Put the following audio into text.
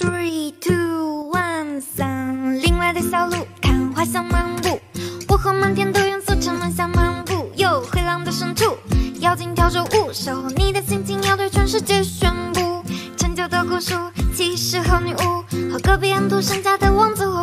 Three, two, one，三。另外的小路看花香漫步，我和漫天的元素沉沦下漫步。有黑狼的深处，妖精跳着舞，守护你的心情要对全世界宣布。陈旧的古书，骑士和女巫，和隔壁安徒生家的王子和。